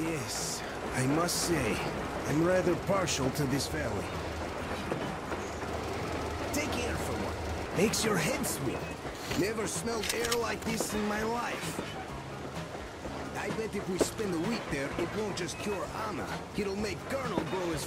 Yes, I must say, I'm rather partial to this valley. Take air for one. Makes your head swim. Never smelled air like this in my life. I bet if we spend a week there, it won't just cure Anna. It'll make Colonel grow his.